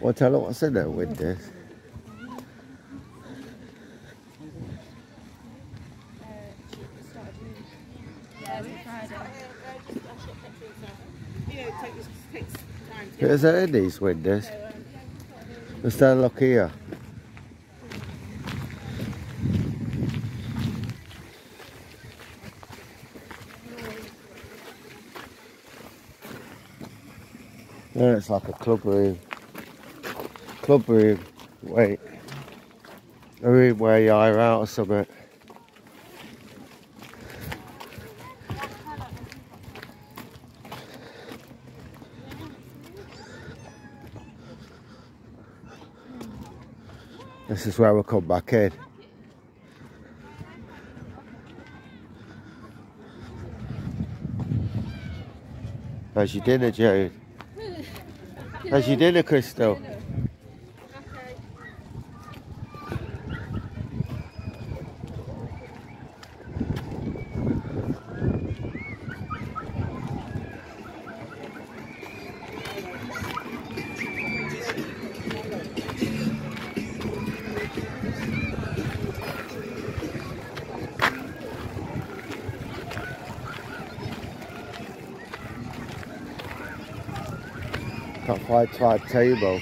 Well, tell her what's in there with this. Here's a in these windows. Let's have a look here. There it's like a club room. Club room. Wait. A room where you are out or something. This is where we'll come back in. How's your dinner, Jane? How's your dinner, can't quite to our table.